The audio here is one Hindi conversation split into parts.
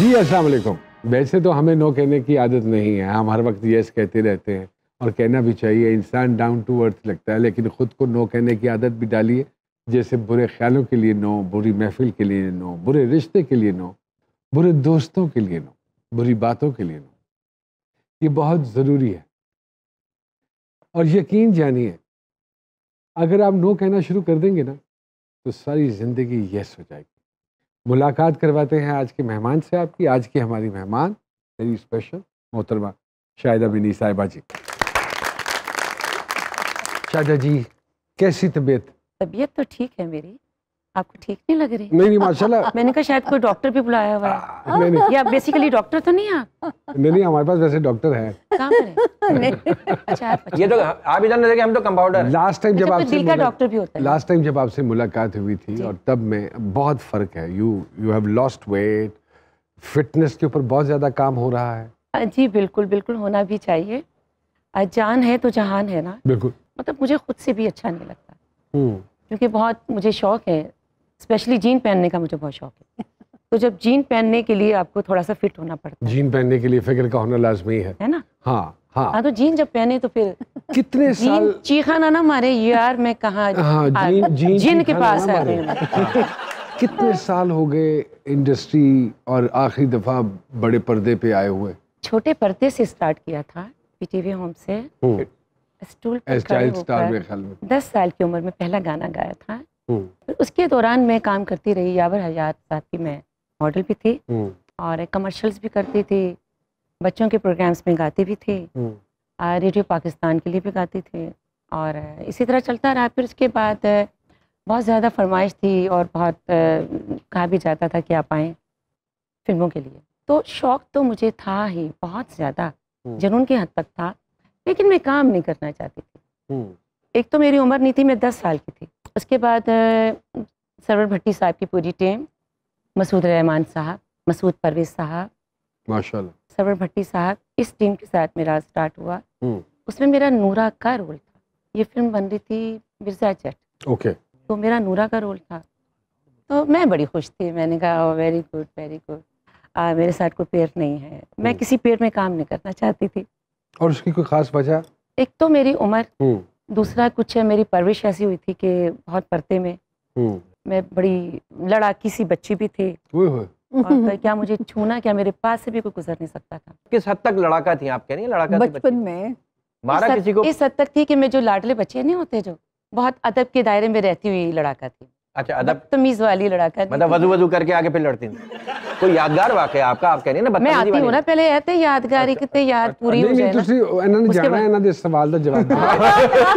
जी, अस्सलाम वालेकुम। वैसे तो हमें नो कहने की आदत नहीं है। हम हर वक्त यस कहते रहते हैं और कहना भी चाहिए। इंसान डाउन टू अर्थ लगता है, लेकिन खुद को नो कहने की आदत भी डालिए। जैसे बुरे ख्यालों के लिए नो बुरी महफिल के लिए नो बुरे रिश्ते के लिए नो बुरे दोस्तों के लिए नो बुरी बातों के लिए नो ये बहुत ज़रूरी है। और यकीन जानिए, अगर आप नो कहना शुरू कर देंगे ना तो सारी ज़िंदगी यस हो जाएगी। मुलाकात करवाते हैं आज के मेहमान से आपकी, आज की हमारी मेहमान वेरी स्पेशल मोहतरमा, शाहिदा बिनी साहिबा जी। शाहिदा जी, कैसी तबीयत? तबीयत तो ठीक है मेरी। आपको ठीक नहीं लग रही? नहीं नहीं माशाल्लाह। मैंने कहा शायद कोई डॉक्टर भी बुलाया हुआ है। नहीं नहीं। या बेसिकली डॉक्टर तो नहीं आप? नहीं नहीं हमारे पास वैसे डॉक्टर है। कहाँ पर है? अच्छा आप ये तो आप ही जान रहे कि हम तो कंपाउंडर लास्ट टाइम जब अच्छा, आपसे दिल का डॉक्टर भी होता है। लास्ट टाइम जब आपसे मुलाकात हुई थी और तब में बहुत फ़र्क है। You you have lost weight fitness के ऊपर बहुत ज़्यादा काम हो रहा है। जी बिल्कुल बिल्कुल होना भी चाहिए। जान है तो जहान है ना। बिल्कुल। मतलब मुझे खुद से भी अच्छा नहीं लगता। हम्म। क्योंकि बहुत मुझे शौक है स्पेशली जीन पहनने का मुझे बहुत शौक है। तो जब जीन पहनने के लिए आपको थोड़ा सा फिट होना पड़ता है। जीन पहनने के लिए फ़िक्र का होना लाजमी है। है ना? हाँ हाँ। हाँ तो जीन जब पहने तो फिर कितने साल चीखा ना ना मारे यार मैं कहा हाँ आ- जीन जीन के पास आ मारे। कितने साल हो गए इंडस्ट्री और आखिरी दफ़ा बड़े पर्दे पे आए हुए? छोटे पर्दे से स्टार्ट किया था पीटीवी होम से। हम्म, स्टूल पर खड़े होकर मेरे ख्याल में। दस साल की उम्र में पहला गाना गाया था। हम्म, फिर उसके दौरान मैं काम करती रही यावर हयात साहब की मैं मॉडल भी थी हम्म, और कमर्शियल्स भी करती थी बच्चों के प्रोग्राम्स में गाती भी थी हम्म, रेडियो पाकिस्तान के लिए भी गाती थी और इसी तरह चलता रहा। फिर उसके बाद बहुत ज़्यादा फरमाइश थी और बहुत कहा भी जाता था कि आप आएँ फ़िल्मों के लिए। तो शौक़ तो मुझे था ही बहुत ज़्यादा हम्म। जुनून की हद तक था लेकिन मैं काम नहीं करना चाहती थी। हम्म, एक तो मेरी उम्र नहीं थी मैं दस साल की थी। उसके बाद सरवर भट्टी साहब की पूरी टीम मसूद रहमान साहब मसूद परवेज साहब माशाल्लाह। सरवर भट्टी साहब इस टीम के साथ मेरा स्टार्ट हुआ। हम्म, उसमें मेरा नूरा का रोल था। ये फ़िल्म बन रही थी मिर्ज़ा जट। ओके तो मेरा नूरा का रोल था। तो मैं बड़ी खुश थी। मैंने कहा वेरी गुड वेरी गुड मेरे साथ कोई पेड़ नहीं है। मैं हम्म। किसी पेड़ में काम नहीं करना चाहती थी। और उसकी कोई खास वजह? एक तो मेरी उम्र हम्म, दूसरा कुछ है मेरी परवरिश ऐसी हुई थी कि बहुत पढ़ते में हम्म, मैं बड़ी लड़ाकी सी बच्ची भी थी। और क्या मुझे छूना क्या मेरे पास से भी कोई गुजर नहीं सकता था? किस हद तक लड़ाका थी आप कह रही लड़ाका बचपन में। मारा किसी को? इस हद तक थी कि मैं जो लाडले बच्चे नहीं होते जो बहुत अदब के दायरे में रहती हुई लड़ाका थी। अच्छा अदब बदतमीज वाली लड़ाका नहीं मतलब थी। वजू वजू करके आगे फिर लड़ती थी कोई यादगार वाकया आपका आप कह रही हैं ना मैं बदतमीजी आती हूँ वाली ना पहले ऐसे यादगारी कितने याद पूरी हो नहीं जाए नहीं ना ਤੁਸੀਂ ਇਹਨਾਂ ਨੇ उसके ਜਾਣਾ बाद- ਇਹਨਾਂ ਦੇ ਸਵਾਲ ਦਾ ਜਵਾਬ ਦਿਓ।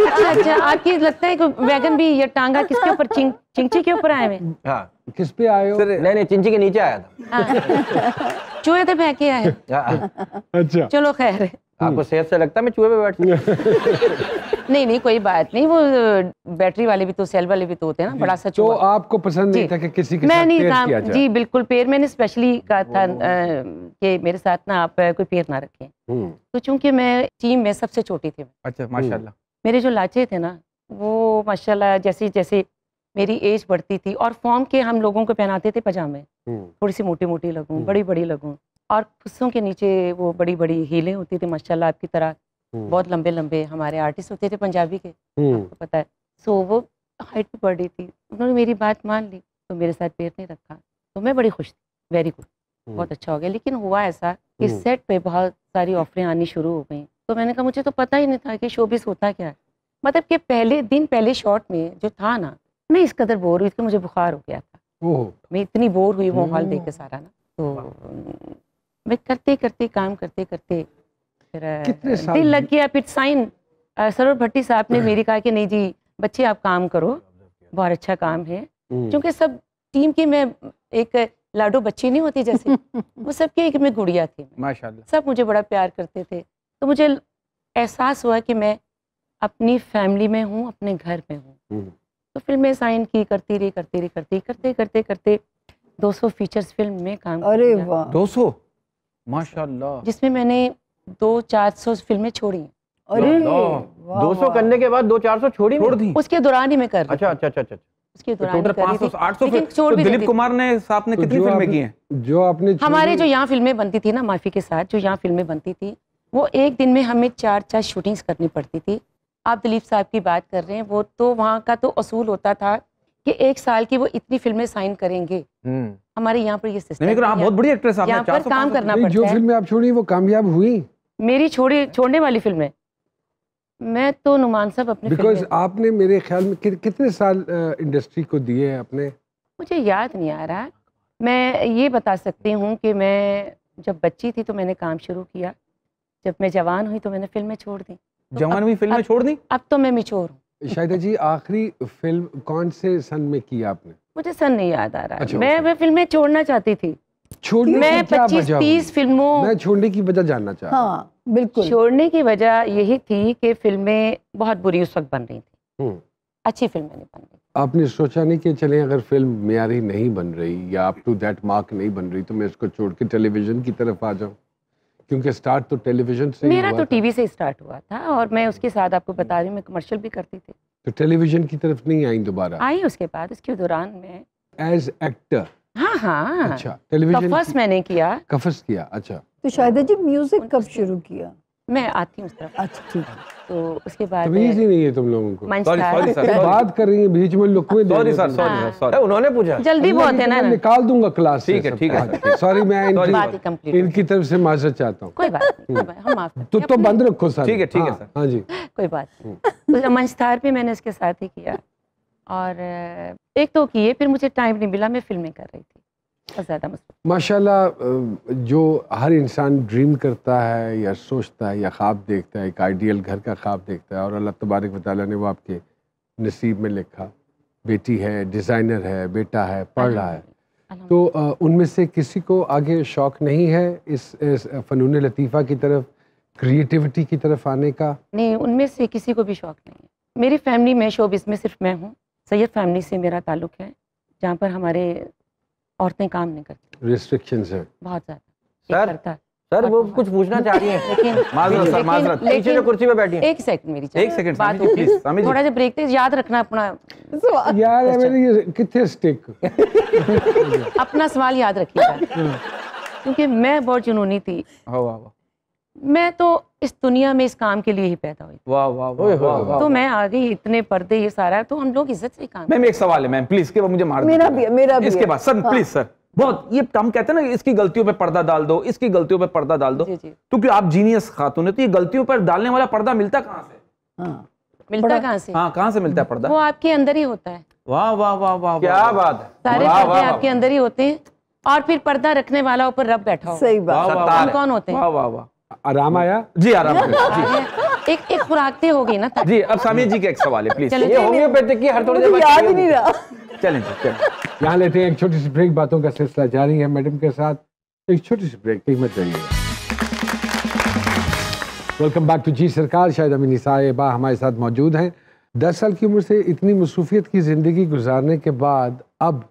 अच्छा अच्छा आपकी लगता है कि वैगन भी ये टांगा किसके ऊपर चिंग चिंची के ऊपर आए हुए हाँ किस पे आए हो नहीं नहीं चिंची के नीचे आया था हाँ। चूहे तो फेंके आए हाँ, अच्छा चलो खैर है। आपको सेहत से लगता है मैं चूहे पे बैठ सकता नहीं नहीं कोई बात नहीं वो बैटरी वाले भी तो सेल वाले भी तो होते हैं ना बड़ा सा तो आपको पसंद नहीं जी। था कि किसी के मैं साथ नहीं जाए? जी बिल्कुल पेड़ मैंने स्पेशली कहा था कि मेरे साथ ना आप कोई पेड़ ना रखें। हम्म, तो चूँकि मैं टीम में सबसे छोटी थी अच्छा माशाल्लाह। मेरे जो लाचे थे ना वो माशाल्लाह जैसे जैसे मेरी एज बढ़ती थी और फॉर्म के हम लोगों को पहनाते थे पजामे। हम्म, थोड़ी सी मोटी मोटी लगूं हम्म। बड़ी बड़ी लगूं। और खुस्सों के नीचे वो बड़ी बड़ी हीलें होती थी माशाल्लाह आपकी तरह। हम्म, बहुत लंबे लंबे हमारे आर्टिस्ट होते थे पंजाबी के हम्म, आपको पता है। सो वो हाइट भी बढ़ रही थी। उन्होंने मेरी बात मान ली तो मेरे साथ पेड़ नहीं रखा। तो मैं बड़ी खुश थी। Very good hmm. बहुत अच्छा हो गया। लेकिन हुआ ऐसा कि हम्म। सेट पे बहुत सारी ऑफरें आनी शुरू हो गई। तो मैंने कहा मुझे तो पता ही नहीं था कि शोबिस होता क्या है। मतलब कि पहले दिन पहले शॉट में जो था ना मैं इस कदर बोर हुई कि मुझे बुखार हो गया था। मैं इतनी बोर हुई वो हॉल देख हम्म। के सारा ना। तो मैं करते करते काम करते करते फिर कितने साल दिल लग गया फिर साइन सरोवर भट्टी साहब ने मेरी कहा कि नहीं जी बच्चे आप काम करो बहुत अच्छा काम है। हम्म, क्योंकि सब टीम की मैं एक लाडो बच्ची नहीं होती जैसे वो सबकी एक मैं गुड़िया थी माशाल्लाह। सब मुझे बड़ा प्यार करते थे। तो मुझे एहसास हुआ कि मैं अपनी फैमिली में हूँ अपने घर में हूँ। हम्म, तो फ़िल्में साइन की करती रही करती रही करती करते करते करते 200 फीचर्स फ़िल्म में काम अरे वाह। 200 माशाल्लाह। जिसमें मैंने दो चार सौ फ़िल्में छोड़ी। अरे 200 वाह। करने के बाद दो चार सौ छोड़ी छोड़ दी। उसके दौरान ही मैं कर अच्छा अच्छा अच्छा अच्छा उसके दौरान टोटल करी 500 थी। 800 लेकिन फ़िल्म छोड़ तो दिलीप कुमार ने साहब ने तो कितनी फ़िल्में की हैं? जो आपने हमारे जो यहाँ फ़िल्में बनती थी ना माफ़ी के साथ जो यहाँ फ़िल्में बनती थी वो एक दिन में हमें चार चार शूटिंग्स करनी पड़ती थी। आप दिलीप साहब की बात कर रहे हैं वो तो वहाँ का तो असूल होता था कि एक साल की वो इतनी फ़िल्में साइन करेंगे। हम्म। हमारे यहाँ पर ये सिस्टम आप बहुत बड़ी एक्ट्रेस यहाँ पर काम करना जो पड़ता है। फ़िल्में आप छोड़ी वो कामयाब हुई। मेरी छोड़ी छोड़ने वाली फ़िल्में मैं तो नुमान साहब अपने बिकॉज़ आपने मेरे ख्याल में कि, कितने साल इंडस्ट्री को दिए हैं अपने? मुझे याद नहीं आ रहा। मैं ये बता सकती हूँ कि मैं जब बच्ची थी तो मैंने काम शुरू किया। जब मैं जवान हुई तो मैंने फ़िल्में छोड़ दी। तो जवान हुई फ़िल्में छोड़ दी? अब तो मैं मिचोर हूँ। शाहिदा जी आखिरी फ़िल्म कौन से सन में की आपने? मुझे सन नहीं याद आ रहा। अच्छा, मैं। मैं फ़िल्में छोड़ना चाहती थी। छोड़ने मैं पच्चीस तीस फ़िल्मों मैं छोड़ने की वजह जानना चाहता हूँ। हाँ बिल्कुल। छोड़ने की वजह यही थी कि फ़िल्में बहुत बुरी उस वक्त बन रही थी। हम्म। अच्छी फ़िल्में नहीं बन रही आपने सोचा नहीं कि चलें अगर फ़िल्म मेयारी नहीं बन रही या अप टू दैट मार्क नहीं बन रही तो मैं इसको छोड़ के टेलीविज़न की तरफ़ आ जाऊँ? क्योंकि स्टार्ट तो टेलीविज़न से मेरा तो टीवी से स्टार्ट हुआ था और मैं उसके साथ आपको बता रही हूँ मैं कमर्शियल भी करती थी। तो टेलीविज़न की तरफ़ नहीं आई दोबारा? आई उसके बाद उसके दौरान में एज एक्टर हाँ हाँ। अच्छा टेलीविज़न फ़र्स्ट मैंने किया। कफस किया अच्छा। तो शायद जी म्यूज़िक कब शुरू किया? मैं आती हूँ अच्छा ठीक है। तो उसके बाद तमीज ही नहीं है तुम लोगों को। सॉरी सॉरी सर बात कर रही है बीच में लुकवे दे सॉरी सर सॉरी हाँ। सर सॉरी उन्होंने पूछा। जल्दी बहुत है ना। निकाल दूँगा क्लास ठीक है, ठीक है, हाँ, सॉरी मैं Sorry, इनकी, ही इनकी तरफ़ से माजरत चाहता हूँ। कोई बात नहीं कोई हम माफ़ तो तो बंद रखो सर। ठीक है, ठीक है, हाँ, सर। हाँ जी। कोई बात नहीं। तो मंच थार पे मैंने उसके साथ ही किया। और एक तो किए फिर मुझे टाइम नहीं मिला मैं फ़िल्में कर रही थी। ज़्यादा माशाल्लाह जो हर इंसान ड्रीम करता है या सोचता है या ख्वाब देखता है एक आइडियल घर का ख्वाब देखता है और अल्लाह तबारक व तआला ने वो आपके नसीब में लिखा। बेटी है डिज़ाइनर है बेटा है पढ़ रहा है। तो उनमें से किसी को आगे शौक नहीं है इस, इस फ़नून लतीफ़ा की तरफ़ क्रिएटिविटी की तरफ़ आने का? नहीं उनमें से किसी को भी शौक नहीं है। मेरी फैमिली में शोबिस में सिर्फ़ मैं हूँ। सैयद फैमिली से मेरा ताल्लुक है जहाँ पर हमारे औरतें काम नहीं करती। रिस्ट्रिक्शंस हैं। बहुत ज़्यादा। सर? सर वो कुछ पूछना चाह रही हैं। लेकिन माजरत सर माजरत पीछे जो कुर्सी पे बैठी हैं। एक सेकंड मेरी एक सेकंड बात प्लीज़ जी थोड़ा सा ब्रेक दे याद रखना अपना यार Question. मेरी ये कितने स्टिक अपना सवाल याद रखिएगा। क्योंकि मैं बहुत जुनूनी थी। वाह वाह वाह। मैं तो इस दुनिया में इस काम के लिए ही पैदा हुई। वाह वाह वाह वाह वाह तो मैं आ गई इतने पर्दे ये सारा तो हम लोग इज़्ज़त से काम मैम एक सवाल है मैम प्लीज़ के बाद मुझे मार मेरा भी है, मेरा भी इसके बाद सर प्लीज़ सर बहुत ये हम कहते हैं ना इसकी गलतियों पे पर्दा डाल दो इसकी गलतियों पे पर्दा डाल दो। जी जी। क्योंकि आप जीनियस खातून है तो ये गलतियों पर डालने वाला पर्दा मिलता कहाँ से? हाँ। मिलता कहाँ से? हाँ कहाँ से मिलता है पर्दा? वो आपके अंदर ही होता है। वाह वाह वाह वाह क्या बात है। सारे पर्दे आपके अंदर ही होते हैं और फिर पर्दा रखने वाला ऊपर रब बैठा हो सही बात। है। कौन होते हैं? वाह वाह वाह। आराम आया जी आराम जी। एक एक खुराकते हो गई ना जी अब सामी जी का एक सवाल है प्लीज़ ये होम्योपैथिक की हर थोड़ी देर याद ही नहीं रहा। चलें चलें। यहाँ लेते हैं एक छोटी सी ब्रेक बातों का सिलसिला जारी है मैडम के साथ। एक छोटी सी ब्रेक कहीं मत जाइए वेलकम बैक टू जी सरकार शायद अमीनी साहिबा हमारे साथ मौजूद हैं। दस साल की उम्र से इतनी मसरूफियत की ज़िंदगी गुजारने के बाद अब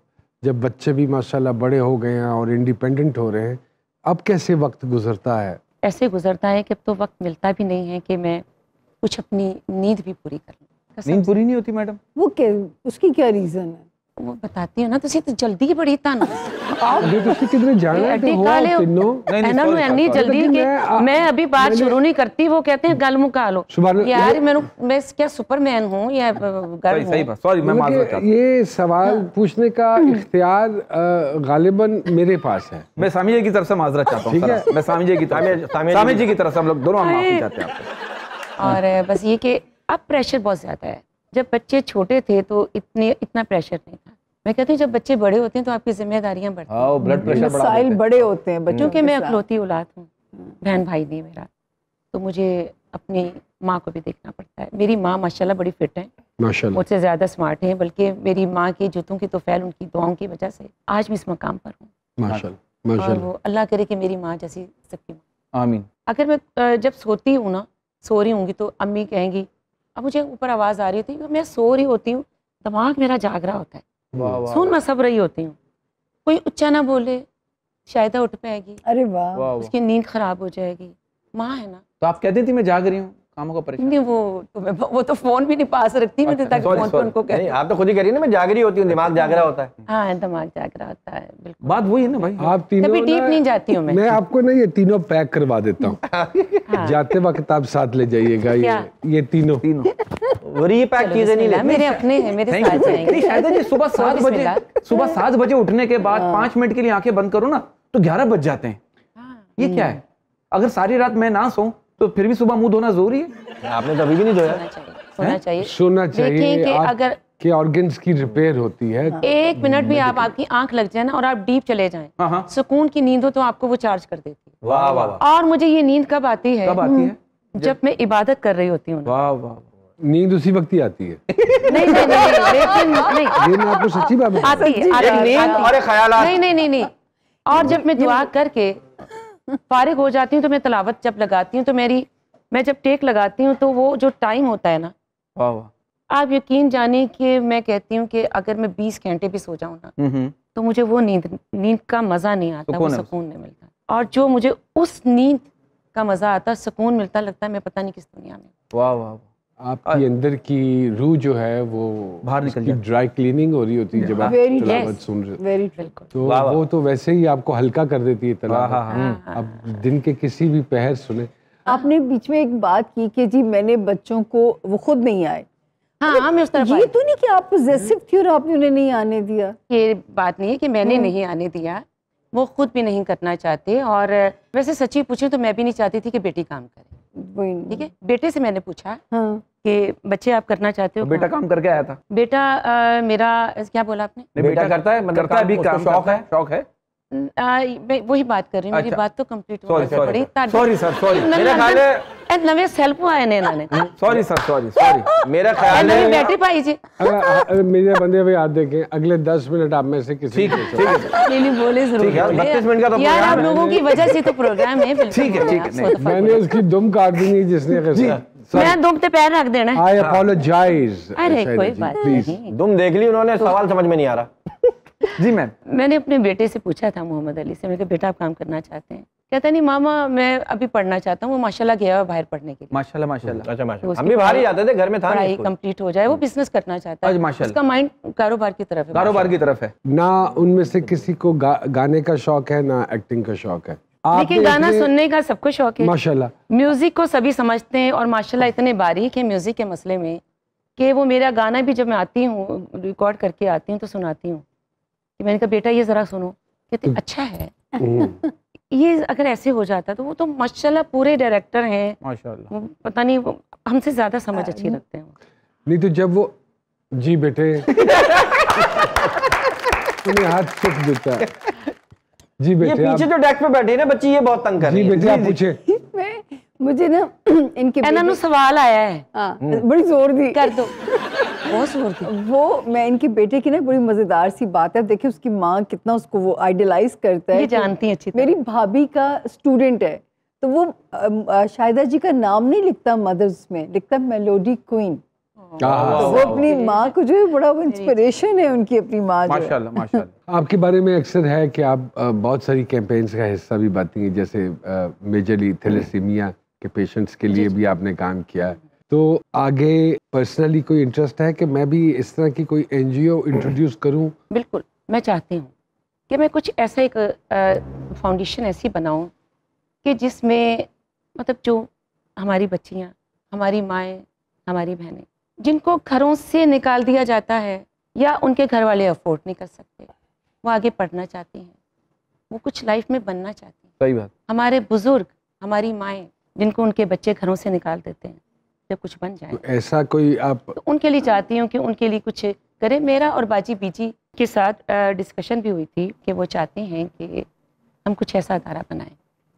जब बच्चे भी माशाल्लाह बड़े हो गए हैं और इंडिपेंडेंट हो रहे हैं अब कैसे वक्त गुजरता है? ऐसे गुजरता है कि अब तो वक्त मिलता भी नहीं है कि मैं कुछ अपनी नींद भी पूरी कर लूँ। नींद पूरी नहीं होती मैडम? वो क्या उसकी क्या रीजन है? वो बताती हूँ ना तो जल्दी ही बड़ी तन। ये तो उससे किधरे जाना है तो अड्डी हो काले आप हो। तीनों नहीं, ਇਹਨਾਂ ਨੂੰ sorry, ਇੰਨੀ sorry. जल्दी लेकिन कि मैं, आ- मैं अभी बात मैंने- शुरू नहीं करती वो कहते हैं गल मुका लो सुभान यार ये- मैं मैं क्या सुपरमैन हूँ या अ, सही गर्ल सही हूँ बात सॉरी मैं मतलब माजरत कि चाहता हूँ ये सवाल पूछने का इख्तियार अ, गालिबन मेरे पास है मैं स्वामी जी की तरफ से माजरत चाहता हूँ ठीक है। सर। मैं स्वामी जी की तरफ स्वामी- स्वामी जी स्वामी की- जी की तरफ से हम लोग दोनों हम माफी चाहते हैं आपसे और अ, बस ये कि अब प्रेशर बहुत ज़्यादा है जब बच्चे छोटे थे तो इतने इतना प्रेशर नहीं था मैं कहती हूँ जब बच्चे बड़े होते हैं तो आपकी जिम्मेदारियाँ बढ़ती हैं हाँ। ब्लड प्रेशर बढ़ा मसाइल देते हैं। बड़े होते हैं बच्चों के मैं। अखलौती औलाद हूँ बहन भाई नहीं मेरा। तो मुझे अपनी माँ को भी देखना पड़ता है। मेरी माँ माशाल्लाह बड़ी फिट है। माशाल्लाह। मुझसे ज़्यादा स्मार्ट है बल्कि मेरी माँ के जूतों की तो फैल उनकी दुआओं की वजह से आज मैं इस मकाम पर हूँ। माशाल्लाह और वो अल्लाह करे कि मेरी माँ जैसी सबकी माँ। आमीन। अगर मैं जब सोती हूँ ना सो रही होंगी तो अम्मी कहेंगी अब मुझे ऊपर आवाज़ आ रही थी मैं सो रही होती हूँ दिमाग मेरा जाग रहा होता है। सुन मैं सब रही होती हूँ। कोई उच्चा ना बोले शायदा उठ पाएगी अरे वाह। उसकी नींद खराब हो जाएगी। माँ है ना? तो आप कहती थी मैं जाग रही हूँ? कामों का परेशान नहीं वो तो मैं वो तो फ़ोन भी नहीं पास रखती मैं तो ताकि फ़ोन पे उनको नहीं कह आप तो खुद ही कह रही ना मैं जागरी होती हूँ दिमाग जाग रहा होता है। हाँ दिमाग जाग रहा होता है बिल्कुल। बात वही है ना भाई। आप तीनों कभी deep नहीं जाती हूँ मैं। मैं आपको ना ये तीनों पैक करवा देता हूँ। जाते वक्त आप साथ ले जाइएगा ये ये तीनों। तीनों। वो रीपैक चलो, चीज़ें नहीं लेती मेरे अपने हैं मेरे साथ जाएँगे। नहीं शायद जी सुबह सात बजे सुबह सात बजे उठने के बाद पाँच मिनट के लिए आँखें बंद करो ना तो ग्यारह बज जाते हैं। हाँ। ये क्या है? अगर सारी रात मैं ना सोऊं तो फिर भी सुबह मुँह धोना ज़रूरी है? आपने तो अभी भी नहीं धोया? सोना चाहिए सोना चाहिए। देखें कि अगर के ऑर्गन्स की रिपेयर होती है एक मिनट भी आप आपकी आँख लग जाए ना और आप डीप चले जाएँ। हाँ हाँ। सुकून की नींद हो तो आपको वो चार्ज कर देती है। वाह वाह वाह। और मुझे ये नींद कब आती है? कब आती है? जब मैं इबादत कर रही होती हूँ वाह वाह नींद उसी वक्त ही आती है। नहीं नहीं नहीं लेकिन नहीं। आपको सच्ची बात आती है है, और है। नहीं नहीं नहीं और जब मैं दुआ करके फारिग हो जाती हूँ तो मैं तलावत जब लगाती हूँ तो मेरी मैं जब टेक लगाती हूँ तो वो जो टाइम होता है ना वाह वाह। आप यकीन जाने कि मैं कहती हूँ कि अगर मैं 20 घंटे भी सो जाऊँ ना हम्म, हम्म। तो मुझे वो नींद नींद का मज़ा नहीं आता वो सुकून नहीं मिलता। और जो मुझे उस नींद का मज़ा आता सुकून मिलता लगता है मैं पता नहीं किस दुनिया में वाह वाह। आपकी अंदर की रूह जो है वो बाहर निकल जाती ड्राई क्लीनिंग हो रही होती है जब आप तिलावत सुन रहे हो। वेरी बिल्कुल। तो। वो तो वैसे ही आपको हल्का कर देती है तिलावत हाँ हाँ अब दिन के किसी भी पहर सुने। आपने बीच में एक बात की कि जी मैंने बच्चों को वो खुद नहीं आए। हाँ हाँ मैं उस तरफ़ ये तो नहीं कि आप पोजेसिव थी और आपने उन्हें नहीं आने दिया। ये बात नहीं है कि मैंने नहीं आने दिया। वो खुद भी नहीं करना चाहते और वैसे सच्ची पूछे तो मैं भी नहीं चाहती थी कि बेटी काम करे। ठीक है? बेटे से मैंने पूछा हाँ। कि बच्चे आप करना चाहते हो बेटा काम? करके आया था। बेटा आ, मेरा क्या बोला आपने? बेटा, बेटा करता है, मतलब करता है अभी काम, शौक है? शौक है? मैं वही बात कर रही हूँ मेरी अच्छा। बात तो complete sorry sorry sorry sir sorry मेरे ख्याल है नवे सेल्फ आए ने इन्होंने। सॉरी सर सॉरी सॉरी मेरा ख्याल है बैटरी पाई जी। मेरे बंदे भी याद देखें अगले दस मिनट आप में से किसी ठीक है ठीक है। नहीं नहीं बोले ज़रूर ठीक है, 32 मिनट का तो यार प्रोग्राम आप है। लोगों की वजह से तो प्रोग्राम है बिल्कुल ठीक है, ठीक है, मैंने उसकी दुम काट दी नहीं जिसने जी। मैं दुम पे पैर रख देना आई अपोलोजाइज अरे कोई बात नहीं। तुम देख ली उन्होंने सवाल समझ में नहीं आ रहा। जी मैम मैंने अपने बेटे से पूछा था मोहम्मद अली से मैंने कहा बेटा आप काम करना चाहते हैं? कहता नहीं मामा मैं अभी पढ़ना चाहता हूँ वो माशाल्लाह गया हुआ बाहर पढ़ने के लिए. माशाल्लाह माशाल्लाह। अच्छा तो माशा हम भी बाहर ही जाते थे घर में था पढ़ाई कंप्लीट हो जाए वो बिज़नेस करना चाहता है। माशाल्लाह। उसका माइंड कारोबार की तरफ़ है कारोबार की तरफ़ है। ना उनमें से किसी को गा, गाने का शौक है ना एक्टिंग का शौक है। लेकिन गाना सुनने का सबको शौक है। माशाल्लाह। म्यूज़िक को सभी समझते हैं और माशाल्लाह इतने बारीक है म्यूज़िक के मसले में कि वो मेरा गाना भी जब मैं आती हूँ रिकॉर्ड करके आती हूँ तो सुनाती हूँ। कि मैंने कहा बेटा ये ज़रा सुनो कहते तो हम्म। अच्छा है। हम्म। ये अगर ऐसे हो जाता तो वो तो माशाल्लाह पूरे डायरेक्टर हैं। माशाल्लाह। पता नहीं हमसे ज़्यादा समझ अच्छी रखते हैं नहीं तो जब वो जी बेटे। तुम्हें हाथ छुप देता। जी बेटे ये पीछे जो डेस्क पे बैठे ना बच्ची ये बहुत तंग कर रही है। आप पूछे। मुझे ना इनके सवाल आया है। हाँ, हम्म। बड़ी ज़ोर दी। कर दो। बहुत ज़ोर दी वो मैं इनके बेटे की ना बड़ी मज़ेदार सी बात है। देखिए उसकी माँ कितना उसको वो आइडलाइज करता है ये जानती है अच्छी मेरी भाभी का स्टूडेंट है। तो वो शाहिदा जी का नाम नहीं लिखता मदर्स में लिखता मेलोडी क्वीन तो वो अपनी माँ को जो है बड़ा वो इंस्पिरेशन है उनकी अपनी माँ माशाल्लाह माशाल्लाह। आपके बारे में अक्सर है कि आप बहुत सारी कैंपेन्स का हिस्सा भी बनती हैं जैसे मेजरली थैलेसीमिया के पेशेंट्स के लिए भी आपने काम किया है। तो आगे पर्सनली कोई इंटरेस्ट है कि मैं भी इस तरह की कोई एनजीओ इंट्रोड्यूस करूँ? बिल्कुल मैं चाहती हूँ कि मैं कुछ ऐसा एक फाउंडेशन ऐसी बनाऊँ कि जिसमें मतलब जो हमारी बच्चियाँ हमारी माएँ हमारी बहनें जिनको घरों से निकाल दिया जाता है या उनके घर वाले अफोर्ड नहीं कर सकते वो आगे पढ़ना चाहती हैं वो कुछ लाइफ में बनना चाहती हैं। सही बात। हमारे बुज़ुर्ग हमारी माएँ जिनको उनके बच्चे घरों से निकाल देते हैं जब कुछ बन जाए। तो ऐसा कोई आप तो उनके लिए चाहती हूँ कि उनके लिए कुछ करें। मेरा और बाजी बीजी के साथ डिस्कशन भी हुई थी कि वो चाहते हैं कि हम कुछ ऐसा अदारा बनाएँ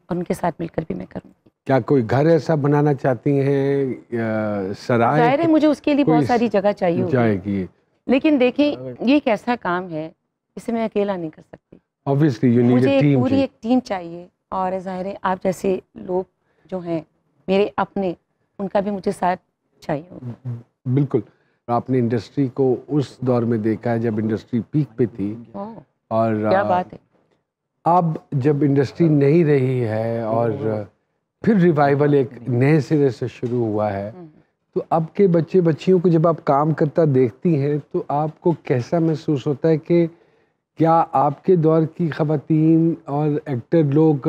और उनके साथ मिलकर भी मैं करूँगी। क्या कोई घर ऐसा बनाना चाहती हैं सराय? ज़ाहिर है मुझे उसके लिए बहुत सारी जगह चाहिए जाएगी। लेकिन देखें ये एक ऐसा काम है इसे मैं अकेला नहीं कर सकती। ऑब्वियसली यू नीड मुझे एक टीम पूरी एक टीम चाहिए और ज़ाहिर है आप जैसे लोग जो हैं मेरे अपने उनका भी मुझे साथ चाहिए बिल्कुल। आपने इंडस्ट्री को उस दौर में देखा है जब इंडस्ट्री पीक पे थी। और क्या बात है। अब जब इंडस्ट्री नहीं रही है और फिर रिवाइवल एक नए सिरे से शुरू हुआ है तो अब के बच्चे बच्चियों को जब आप काम करता देखती हैं तो आपको कैसा महसूस होता है कि क्या आपके दौर की खवातीन और एक्टर लोग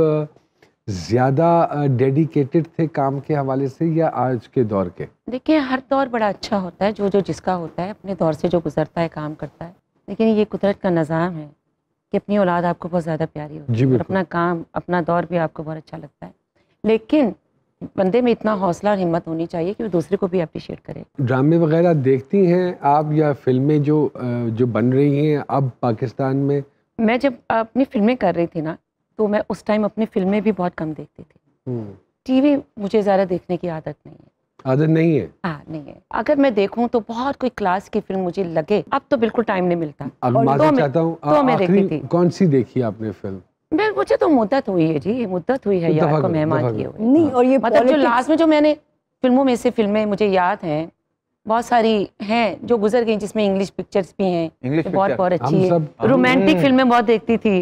ज़्यादा डेडिकेटेड थे काम के हवाले से या आज के दौर के? देखिए हर दौर बड़ा अच्छा होता है जो जो जिसका होता है अपने दौर से जो गुजरता है काम करता है। लेकिन ये कुदरत का निज़ाम है कि अपनी औलाद आपको बहुत ज़्यादा प्यारी होती है और अपना काम अपना दौर भी आपको बहुत अच्छा लगता है। लेकिन बंदे में इतना हौसला और हिम्मत होनी चाहिए कि वो दूसरे को भी अप्रिशिएट करे। ड्रामे वगैरह देखती हैं आप या फ़िल्में जो जो बन रही हैं अब पाकिस्तान में? मैं जब अपनी फ़िल्में कर रही थी ना तो मैं उस टाइम अपनी फ़िल्में भी बहुत कम देखती थी। हम्म, टीवी मुझे ज़्यादा देखने की आदत नहीं है। आदत नहीं है? हाँ नहीं है। अगर मैं देखूँ तो बहुत कोई क्लास की फ़िल्म मुझे लगे अब तो बिल्कुल टाइम नहीं मिलता। अब और माफ़ी तो चाहता हूँ तो मैं देखती थी। कौन सी देखी आपने फ़िल्म मैं मुझे तो मुद्दत हुई है जी मुद्दत हुई है तो यार को मेहमान किए हुए नहीं और ये मतलब जो लास्ट में जो मैंने फ़िल्मों में से फ़िल्में मुझे याद हैं बहुत सारी हैं जो गुजर गई जिसमें इंग्लिश पिक्चर्स भी हैं इंग्लिश बहुत बहुत अच्छी है। रोमांटिक फ़िल्में बहुत देखती थी।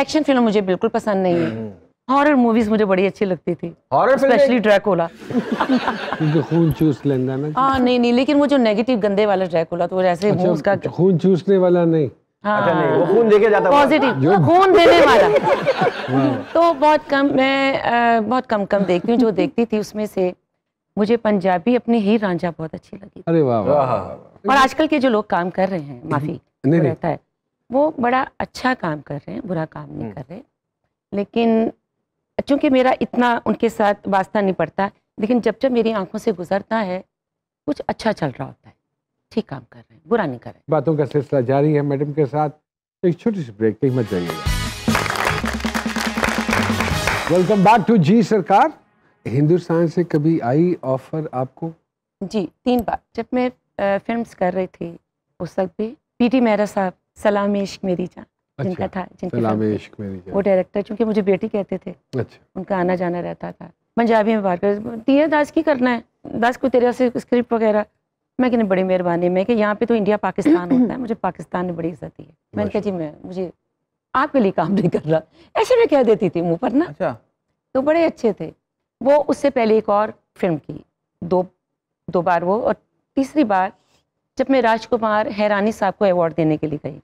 एक्शन फ़िल्म मुझे बिल्कुल पसंद नहीं है। हॉरर मूवीज़ मुझे बड़ी अच्छी लगती थी। हॉरर स्पेशली ड्रैकुला क्योंकि खून चूस लेना ना। हाँ नहीं नहीं लेकिन वो जो नेगेटिव गंदे वाला ड्रैकुला तो जैसे मुँह उसका अच्छा खून चूसने वाला नहीं। अच्छा नहीं हाँ वो खून देके जाता पॉजिटिव खून देने वाला। तो बहुत कम मैं बहुत कम कम देखती हूँ जो देखती थी उसमें से। मुझे पंजाबी अपनी ही रांझा बहुत अच्छी लगी। अरे वाह वाह। और आजकल के जो लोग काम कर रहे हैं माफ़ी नहीं रहता है वो बड़ा अच्छा काम कर रहे हैं बुरा काम नहीं कर रहे। लेकिन चूँकि मेरा इतना उनके साथ वास्ता नहीं पड़ता लेकिन जब जब मेरी आँखों से गुजरता है कुछ अच्छा चल रहा होता है। ठीक काम कर रहे हैं बुरा नहीं कर रहे। बातों का सिलसिला जारी है मैडम के साथ। एक छोटी सी ब्रेक कहीं मत जाइएगा वेलकम बैक टू जी सरकार। हिंदुस्तान से कभी आई ऑफ़र आपको? जी तीन बार। जब मैं फिल्म्स कर रही थी उस वक्त भी पीटी मेहरा साहब सलाम इश्क मेरी जान जिनका अच्छा था जिनकी सलाम इश्क मेरी वो डायरेक्टर चूँकि मुझे बेटी कहते थे अच्छा। उनका आना जाना रहता था। पंजाबी में बात कर दिया दास की करना है दास को तेरे से स्क्रिप्ट वगैरह। मैं कहने बड़ी मेहरबानी। मैं कि यहाँ पे तो इंडिया पाकिस्तान होता है मुझे पाकिस्तान ने बड़ी इज़्ज़त दी है। मैंने कहा जी मैं मुझे आपके लिए काम नहीं कर रहा। ऐसे मैं कह देती थी मुँह पर ना। अच्छा। तो बड़े अच्छे थे। वो उससे पहले एक और फ़िल्म की दो दो बार वो और तीसरी बार जब मैं राजकुमार हैरानी साहब को अवार्ड देने के लिए गई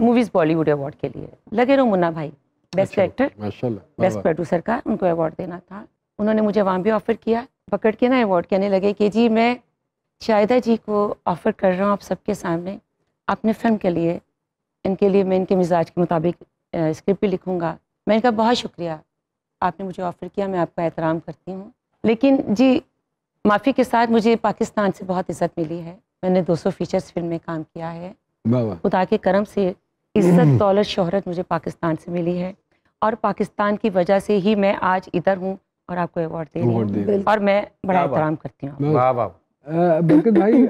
मूवीज़ बॉलीवुड अवार्ड के लिए लगे रहो मुन्ना भाई बेस्ट एक्टर बेस्ट प्रोड्यूसर का उनको अवार्ड देना था उन्होंने मुझे वहाँ भी ऑफ़र किया पकड़ के ना अवार्ड कहने लगे कि जी मैं शाहिदा जी को ऑफ़र कर रहा हूँ आप सबके सामने अपने फ़िल्म के लिए इनके लिए मैं इनके मिजाज के मुताबिक स्क्रिप्ट भी लिखूँगा मैं इनका बहुत शुक्रिया आपने मुझे ऑफ़र किया मैं आपका एहतराम करती हूँ। लेकिन जी माफ़ी के साथ मुझे पाकिस्तान से बहुत इज़्ज़त मिली है। मैंने 200 फीचर्स फ़िल्म में काम किया है। वाह वाह। खुदा के करम से इज़्ज़त दौलत शोहरत मुझे पाकिस्तान से मिली है। और पाकिस्तान की वजह से ही मैं आज इधर हूँ और आपको अवार्ड दे रही हूँ। और मैं बड़ा एहतराम करती हूँ। वाह। वाह वाह। बरकत भाई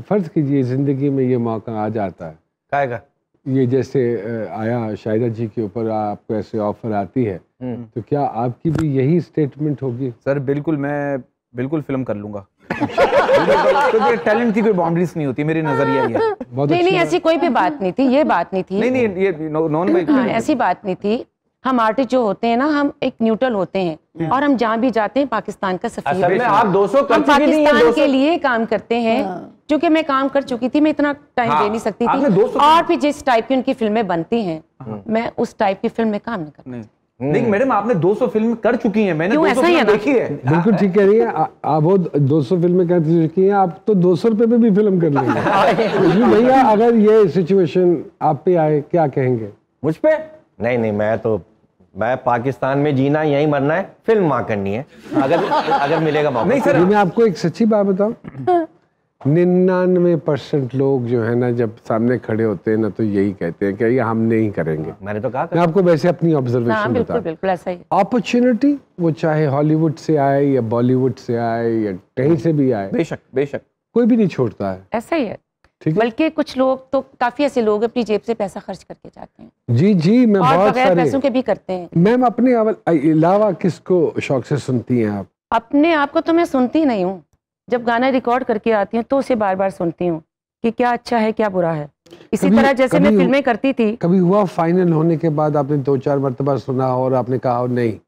फ़र्ज़ कीजिए ज़िंदगी में ये मौका आ जाता है। ये जैसे आया शाहिदा जी के ऊपर आपको ऐसे ऑफ़र आती है हम्म। तो क्या आपकी भी यही स्टेटमेंट होगी? सर बिल्कुल मैं बिल्कुल फ़िल्म कर लूँगा। क्योंकि टैलेंट की कोई बाउंड्रीज नहीं होती मेरी नज़रिया ये बहुत नहीं नहीं ऐसी कोई भी बात नहीं थी ये बात नहीं थी। नहीं नहीं ये नॉन नौन भाई हाँ ऐसी बात नहीं थी। हम आर्टिस्ट जो होते हैं ना हम एक न्यूट्रल होते हैं और हम जहाँ भी जाते हैं पाकिस्तान का सफीर असल में आप 200 कर हम पाकिस्तान 200 के लिए काम करते हैं क्योंकि मैं काम कर चुकी थी मैं इतना टाइम हाँ, दे नहीं सकती थी। और भी जिस टाइप की उनकी फ़िल्में बनती हैं मैं उस टाइप की फ़िल्म में काम नहीं करती। नहीं। मैडम आपने 200 फ़िल्म कर चुकी हैं मैंने 200 ऐसा ही है फ़िल्म देखी है। बिल्कुल ठीक कह रही है आप वो 200 फ़िल्में कर चुकी हैं आप तो 200 रुपए पे भी फ़िल्म कर लेंगे भैया अगर ये सिचुएशन आप पे आए क्या कहेंगे? मुझ पे? नहीं नहीं मैं तो मैं पाकिस्तान में जीना यहीं मरना है फ़िल्म वहाँ करनी है। अगर अगर मिलेगा मौका। नहीं सर मैं आपको एक सच्ची बात बताऊँ। निन्यानवे परसेंट लोग जो है ना जब सामने खड़े होते हैं ना तो यही कहते हैं कि ये हम नहीं करेंगे। मैंने तो कहा मैं आपको वैसे अपनी हाँ ऑब्जर्वेशन बिल्कुल बता बिल्कुल ऐसा ही। अपॉर्चुनिटी वो चाहे हॉलीवुड से आए या बॉलीवुड से आए या कहीं से भी आए बेशक बेशक। कोई भी नहीं छोड़ता है। ऐसा ही है। बल्कि कुछ लोग तो काफ़ी ऐसे लोग अपनी जेब से पैसा खर्च करके जाते हैं। जी जी मैं और बहुत बगैर पैसों के भी करते हैं। मैम अपने अलावा किसको शौक से सुनती हैं आप? अपने आप को तो मैं सुनती नहीं हूँ। जब गाना रिकॉर्ड करके आती हूँ तो उसे बार बार सुनती हूँ कि क्या अच्छा है क्या बुरा है। इसी तरह जैसे मैं फ़िल्में करती थी। कभी हुआ फाइनल होने के बाद आपने दो चार मरतबा सुना और आपने कहा "ओ, नहीं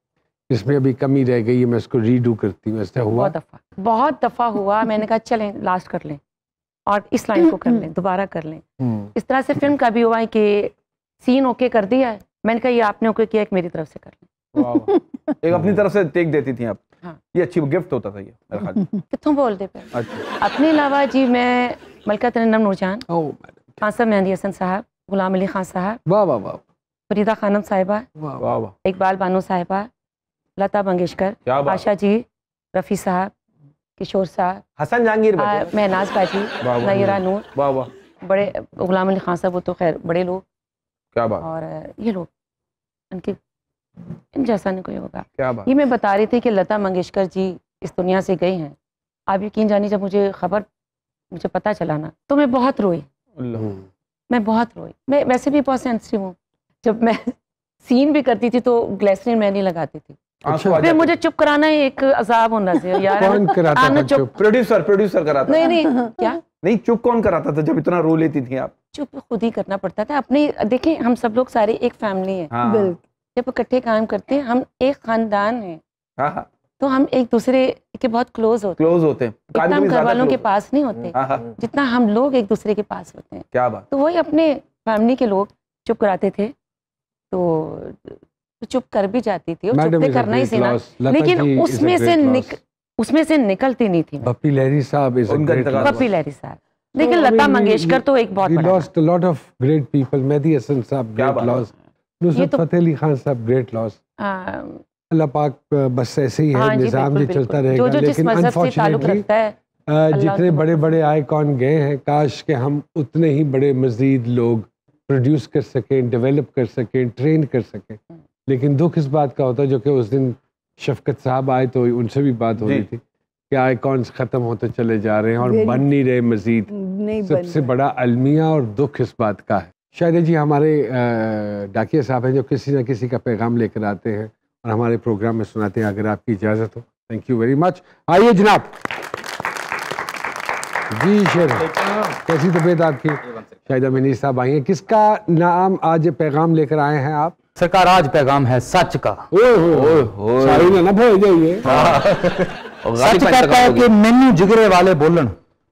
इसमें अभी कमी रह गई है मैं इसको रीडू करती हूँ। ऐसा हुआ? बहुत दफ़ा बहुत दफ़ा हुआ। मैंने कहा चलें लास्ट कर लें। और इस लाइन को कर लें दोबारा कर लें। हम्म, इस तरह से फ़िल्म का भी हुआ है कि सीन ओके कर दिया है। मैंने कहा ये आपने ओके किया एक मेरी तरफ़ से कर लें। एक अपनी तरफ़ से टेक देती थी आप। हाँ। ये अच्छी गिफ्ट होता था ये मेरे कितों बोल दे पे अच्छा। अपने अलावा जी मैं मलका तरन्नम नूरजान ओ खान साहब मेहंदी हसन साहब गुलाम अली खान साहब वाह वाह वाह। फरीदा खानम साहिबा वाह वाह इकबाल बानो साहिबा लता मंगेशकर आशा जी रफ़ी साहब किशोर साहब हसन जहांगीर महनाज वाह नयरा नूर। वाह वाह। बड़े गुलाम अली खान साहब वो तो खैर बड़े लोग। क्या बात। और ये लोग इनके इन जैसा नहीं कोई होगा। क्या बात। ये मैं बता रही थी कि लता मंगेशकर जी इस दुनिया से गई हैं। आप यकीन जानी जब मुझे खबर मुझे पता चला ना तो मैं बहुत रोई। मैं बहुत रोई। मैं वैसे भी बहुत सेंसिटिव हूँ। जब मैं सीन भी करती थी तो ग्लेसरीन मैं नहीं लगाती थी। आ फिर मुझे चुप कराना ही एक अजाब होना चाहिए यार। कौन कराता था चुप प्रोड्यूसर प्रोड्यूसर कराता नहीं नहीं क्या? नहीं चुप कौन कराता था जब इतना रो लेती थी आप? चुप खुद ही करना पड़ता था। अपनी देखिए हम सब लोग सारे एक फैमिली हैं। हाँ। जब इकट्ठे काम करते हैं हम एक खानदान है। हाँ हाँ। तो हम एक दूसरे के बहुत क्लोज होते क्लोज होते हैं। इतना हम घर वालों के पास नहीं होते। जितना हम लोग एक दूसरे के पास होते हैं। क्या बात। तो वही अपने फैमिली के लोग चुप कराते थे। तो चुप कर भी जाती थी और चुप a करना ही great सी ना लेकिन उसमें से निक उसमें से निकलती नहीं थी मैं। बप्पी लहरी साहब. पप्पी लहरी साहब लेकिन लता मंगेशकर तो एक बहुत a lot of great people. Mehdi Hasan साहब great बात नुसरत तो- फतेह अली खान साहब loss. आ, अल्लाह पाक बस ऐसे ही है हाँ निज़ाम भी चलता रहेगा जो जो जिस लेकिन मज़हब से ताल्लुक अनफॉर्चुनेटली जितने बड़े बड़े आइकॉन गए हैं काश के हम उतने ही बड़े मजीद लोग प्रोड्यूस कर सकें डेवलप कर सकें ट्रेन कर सकें। लेकिन दुख इस बात का होता है जो कि उस दिन शफकत साहब आए तो उनसे भी बात हो रही थी कि आइकॉन्स ख़त्म होते चले जा रहे हैं और बन नहीं रहे मजीद। सबसे बड़ा अलमिया और दुख इस बात का है। शायद जी हमारे डाकिया साहब हैं जो किसी न किसी का पैगाम लेकर आते हैं और हमारे प्रोग्राम में सुनाते हैं अगर आपकी इजाज़त हो। थैंक यू वेरी मच आइए जनाब। जी शेर कैसी तबीयत आपकी? शायद अमीनी साहब आई हैं। किसका नाम आज पैगाम लेकर आए हैं आप? सरकार आज पैगाम है सच का ओए होए होए सारी ना ना भूल जाइए ਸੱਚ कहता है ਕਿ ਮੈਨੂੰ ਜਿਗਰੇ ਵਾਲੇ ਬੋਲਣ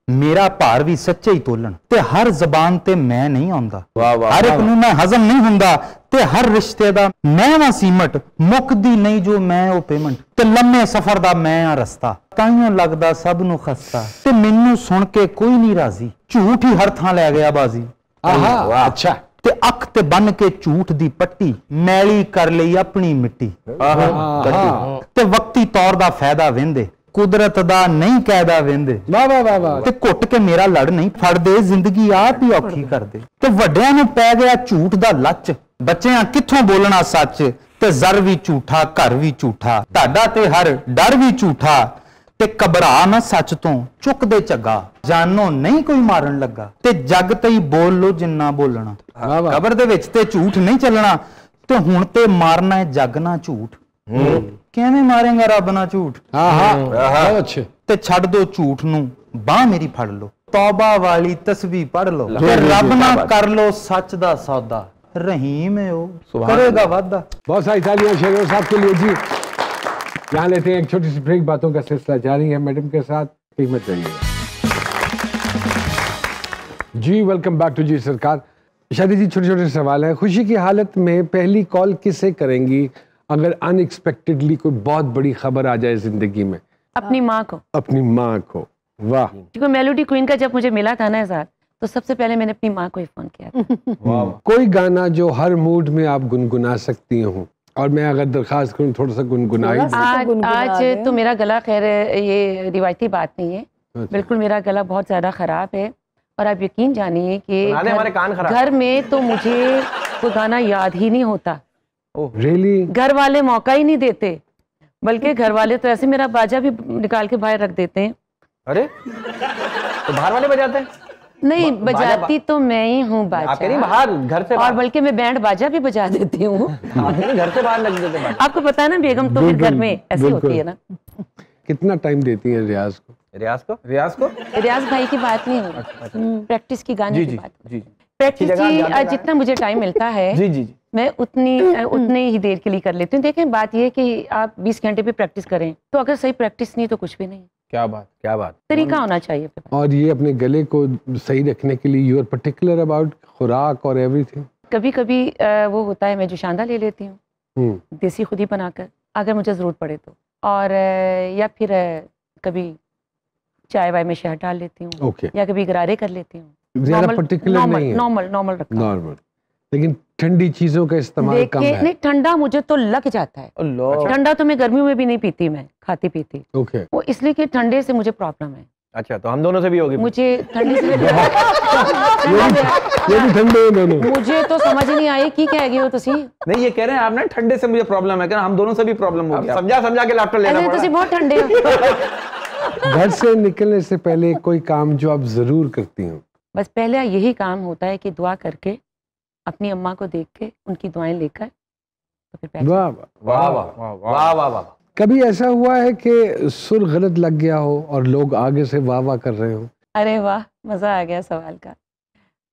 ਮੇਰਾ ਭਾਰ ਵੀ ਸੱਚੇ ਹੀ ਤੋਲਣ ਤੇ ਹਰ ਜ਼ਬਾਨ ਤੇ ਮੈਂ ਨਹੀਂ ਆਉਂਦਾ ਵਾਹ, ਵਾਹ, ਹਰ ਇੱਕ ਨੂੰ ਮੈਂ ਹਜ਼ਮ ਨਹੀਂ ਹੁੰਦਾ ਤੇ ਹਰ ਰਿਸ਼ਤੇ ਦਾ ਮੈਂ ਵਾਂ ਸੀਮਟ ਮੁੱਕਦੀ ਨਹੀਂ ਜੋ ਮੈਂ ਉਹ ਪੇਮੈਂਟ ਤੇ ਲੰਮੇ ਸਫ਼ਰ ਦਾ ਮੈਂ ਆ ਰਸਤਾ ਤਾਈਓ ਲੱਗਦਾ ਸਭ ਨੂੰ ਖਸਤਾ ਤੇ ਮੈਨੂੰ ਸੁਣ ਕੇ ਕੋਈ ਨਹੀਂ ਰਾਜ਼ੀ ਝੂਠ ਹੀ ਹਰ ਥਾਂ ਲੈ ਗਿਆ ਬਾਜ਼ੀ आहा अच्छा ਤੇ ਅੱਖ ਤੇ ਬੰਨ ਕੇ ਝੂਠ ਦੀ ਪੱਟੀ ਮੈਲੀ ਕਰ ਲਈ ਆਪਣੀ ਮਿੱਟੀ। ਤੇ ਵਕਤੀ ਤੌਰ ਦਾ ਫਾਇਦਾ ਵਿੰਦੇ ਕੁਦਰਤ ਦਾ ਨਹੀਂ ਕਾਇਦਾ ਵਿੰਦੇ। ਵਾ ਵਾ ਵਾ ਵਾ ਤੇ ਘੁੱਟ ਕੇ ਮੇਰਾ ਲੜ ਨਹੀਂ ਫੜਦੇ ਜ਼ਿੰਦਗੀ ਆਪ ਹੀ ਔਖੀ ਕਰਦੇ। ਤੇ ਵੱਡਿਆਂ ਨੂੰ ਪੈ ਗਿਆ ਝੂਠ ਦਾ ਲੱਚ। ਬੱਚਿਆਂ ਕਿੱਥੋਂ ਬੋਲਣਾ ਸੱਚ? ਤੇ ਜ਼ਰ ਵੀ ਝੂਠਾ ਘਰ ਵੀ ਝੂਠਾ। ਢਾਡਾ ਤੇ ਹਰ ਡਰ ਵੀ ਝੂਠਾ। ਤੇ ਘਬਰਾ ਨਾ ਸੱਚ ਤੋਂ ਚੁੱਕ ਦੇ ਝੱਗਾ। ਜਾਨੋਂ ਨਹੀਂ ਕੋਈ ਮਾਰਨ ਲੱਗਾ। ਤੇ ਜਗ ਤਈ ਬੋਲ ਲੋ ਜਿੰਨਾ ਬੋਲਣਾ। ਕਬਰ ਦੇ ਵਿੱਚ ਤੇ ਝੂਠ ਨਹੀਂ ਚੱਲਣਾ। ਤੇ ਹੁਣ ਤੇ ਮਾਰਨਾ ਹੈ ਜੱਗ ਨਾ ਝੂਠ। ਕਿਵੇਂ ਮਾਰੇਗਾ ਰੱਬ ਨਾ ਝੂਠ? ਤੇ ਛੱਡ ਦੋ ਝੂਠ ਨੂੰ ਬਾਹ ਮੇਰੀ ਫੜ ਲੋ। ਤੌਬਾ ਵਾਲੀ ਤਸਬੀਹ ਪੜ ਲੋ। ਤੇ ਰੱਬ ਨਾ ਕਰ ਲੋ ਸੱਚ ਦਾ ਸੌਦਾ। ਰਹੀਮ ਹੈ ਉਹ। ਕਰੇਗਾ ਵਾਦਾ ਬਹੁਤ ਸਾਰੀ ਤਾਲੀਆਂ ਸ਼ੇਰੋ ਸਾਹਿਬ ਕੇ ਜੀ। यहाँ लेते हैं एक छोटी सी ब्रेक बातों का सिलसिला जारी है मैडम के साथ। कीमत जाइए जी वेलकम बैक टू जी सरकार। शादी जी छोटे छोटे सवाल हैं। खुशी की हालत में पहली कॉल किसे करेंगी? अगर अनएक्सपेक्टेडली कोई बहुत बड़ी खबर आ जाए ज़िंदगी में। अपनी माँ को। अपनी माँ को। वाह। क्योंकि मेलोडी क्वीन का जब मुझे मिला था ना इजाद तो सबसे पहले मैंने अपनी माँ को ही फ़ोन किया था। कोई गाना जो हर मूड में आप गुनगुना सकती हो। और मैं अगर दरखास्त करूँ थोड़ा सा गुनगुनाई। तो आज आज तो मेरा गला खैर ये रिवायती बात नहीं है। अच्छा। बिल्कुल मेरा गला बहुत ज़्यादा ख़राब है। और आप यकीन जानिए कि घर-। घर में तो मुझे वो गाना याद ही नहीं होता। रियली घर वाले मौका ही नहीं देते। बल्कि घर वाले तो ऐसे मेरा बाजा भी निकाल के बाहर रख देते हैं। अरे तो बाहर वाले बजाते हैं? नहीं बजाती तो मैं ही हूँ आप कह रही बाजा बाहर घर से और बल्कि मैं बैंड बाजा भी बजा देती हूँ। आप कह रही घर से बाहर लग देते हैं आपको पता है ना बेगम तो फिर घर में ऐसी होती है ना। कितना टाइम देती हैं रियाज को? रियाज को? रियाज को? रियाज भाई की बात नहीं है। प्रैक्टिस की गाने की बात जी प्रैक्टिस हैं। जितना मुझे टाइम मिलता है जी जी जी। मैं उतनी उतने ही देर के लिए कर लेती हूँ। देखें बात यह है कि आप 20 घंटे भी प्रैक्टिस करें तो अगर सही प्रैक्टिस नहीं तो कुछ भी नहीं क्या बात क्या बात। तरीका होना चाहिए और ये अपने गले को सही रखने के लिए यू आर पर्टिकुलर अबाउट खुराक और एवरीथिंग कभी कभी वो होता है मैं जोशांदा ले लेती हूँ हम्म। देसी खुद ही बनाकर अगर मुझे ज़रूरत पड़े तो। और या फिर कभी चाय वाय में शहद डाल लेती हूँ ओके या कभी गरारे कर लेती हूँ। नॉर्मल नॉर्मल नॉर्मल लेकिन ठंडी चीज़ों का इस्तेमाल कम है। नहीं ठंडा मुझे तो लग जाता है। ठंडा तो मैं गर्मियों में भी नहीं पीती मैं खाती पीती। ओके। वो इसलिए कि ठंडे से मुझे प्रॉब्लम है। अच्छा तो हम दोनों से भी होगी। मुझे ठंडी से ये भी ठंडे हैं दोनों। मुझे तो समझ नहीं आई की कह गए हो तुसी नहीं ये कह रहे हैं आप ना ठंडे से मुझे प्रॉब्लम है हम दोनों से भी प्रॉब्लम हो गया। समझा समझा के लैपटॉप लेना अरे तुसी पड़ा। बहुत ठंडे हो। घर से निकलने से पहले कोई काम जो आप ज़रूर करती हो। बस पहले यही काम होता है कि दुआ करके अपनी अम्मा को देख के उनकी दुआएँ लेकर तो फिर वाह वाह वाह वाह वाह वाह वाह। कभी ऐसा हुआ है कि सुर गलत लग गया हो और लोग आगे से वाह वाह कर रहे हो? अरे वाह मज़ा आ गया सवाल का।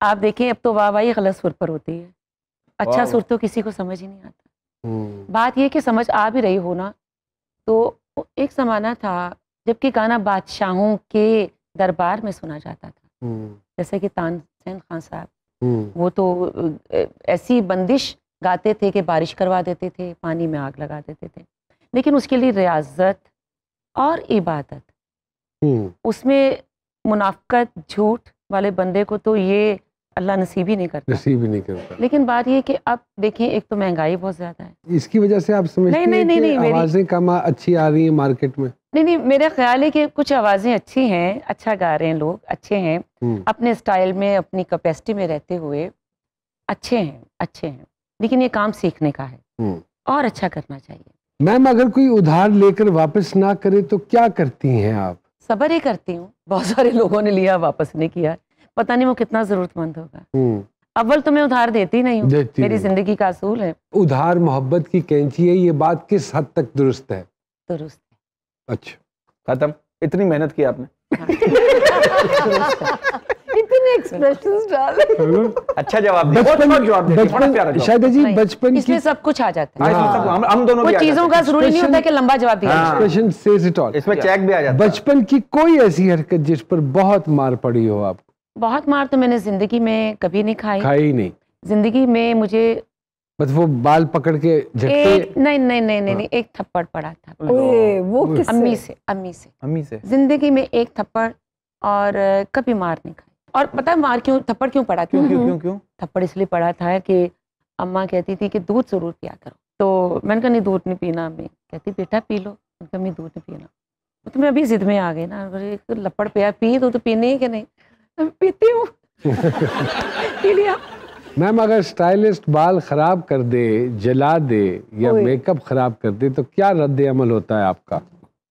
आप देखें अब तो वाह वाह ही गलत सुर पर होती है। अच्छा सुर तो किसी को समझ ही नहीं आता। हम्म, बात यह कि समझ आ भी रही हो ना तो एक ज़माना था जबकि गाना बादशाहों के दरबार में सुना जाता था। हम्म, जैसे कि तानसेन खान साहब। वो तो ऐसी बंदिश गाते थे कि बारिश करवा देते थे पानी में आग लगा देते थे। लेकिन उसके लिए रियाजत और इबादत। हम्म, उसमें मुनाफ्त झूठ वाले बंदे को तो ये अल्लाह नसीब ही नहीं करता। नसीब ही नहीं करता। लेकिन बात ये कि अब देखिए एक तो महँगाई बहुत ज़्यादा है। इसकी वजह से आप समझते नहीं, नहीं, नहीं, नहीं, आवाज़ें कम अच्छी आ रही हैं मार्केट में। नहीं नहीं मेरा ख्याल है कि कुछ आवाज़ें अच्छी हैं अच्छा गा रहे हैं लोग अच्छे हैं। हम्म, अपने स्टाइल में अपनी कैपेसिटी में रहते हुए अच्छे हैं अच्छे हैं। लेकिन ये काम सीखने का है। हम्म। और अच्छा करना चाहिए। मैम अगर कोई उधार लेकर वापस ना करे तो क्या करती हैं आप? सबर ही करती हूँ। बहुत सारे लोगों ने लिया वापस नहीं किया। पता नहीं वो कितना ज़रूरतमंद होगा। हम्म, अव्वल तो मैं उधार देती ही नहीं हूँ। मेरी ज़िंदगी का असूल है। उधार मोहब्बत की कैंची है ये बात किस हद तक दुरुस्त है? दुरुस्त अच्छा। खत्म। इतनी मेहनत की आपने। इतने एक्सप्रेशंस डाले अच्छा जवाब जवाब देती है, बड़ा प्यारा बचपन शायद जी बचपन की इसमें सब कुछ आ जाता हाँ, है हम हम दोनों वो चीज़ों का ज़रूरी नहीं होता कि लंबा जवाब दिया एक्सप्रेशन सेज इट ऑल इसमें चेक भी आ जाता है। बचपन की कोई ऐसी हरकत जिस पर बहुत मार पड़ी हो आपको? बहुत मार तो मैंने ज़िंदगी में कभी नहीं खाई। खाई ही नहीं। ज़िंदगी में मुझे बस वो बाल पकड़ के एक झटके नहीं नहीं नहीं नहीं नहीं एक थप्पड़ पड़ा था। ओए वो अम्मी से अम्मी से। अम्मी से? ज़िंदगी में एक थप्पड़ और कभी मार नहीं खाई। और पता है मार क्यों थप्पड़ क्यों पड़ा था? क्यों क्यों क्यों क्यों? थप्पड़ इसलिए पड़ा था कि अम्मा कहती थी कि दूध ज़रूर पिया करो। तो मैंने कहा नहीं दूध नहीं पीना अम्मी। कहती बेटा पी लो। मैंने कहा मैं दूध नहीं पीना। तो मैं अभी जिद में आ गई ना एक लपड़ पिया पी दो तो पीने ही कि नहीं? पीती हूँ। मैम अगर स्टाइलिस्ट बाल खराब कर दे जला दे या मेकअप खराब कर दे तो क्या रद्द अमल होता है आपका?